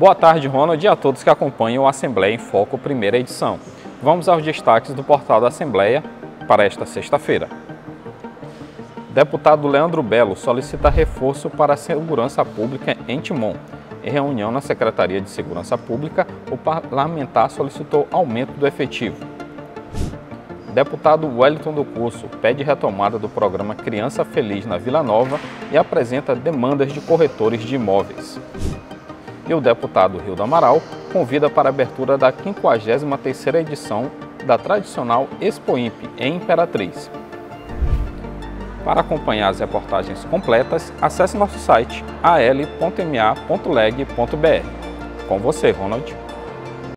Boa tarde, Ronald, e a todos que acompanham o Assembleia em Foco, primeira edição. Vamos aos destaques do portal da Assembleia para esta sexta-feira. Deputado Leandro Belo solicita reforço para a segurança pública em Timon. Em reunião na Secretaria de Segurança Pública, o parlamentar solicitou aumento do efetivo. Deputado Wellington do Curso pede retomada do programa Criança Feliz na Vila Nova e apresenta demandas de corretores de imóveis e o deputado Rio do Amaral convida para a abertura da 53ª edição da tradicional Expo Imp em Imperatriz. Para acompanhar as reportagens completas, acesse nosso site al.ma.leg.br. Com você, Ronald.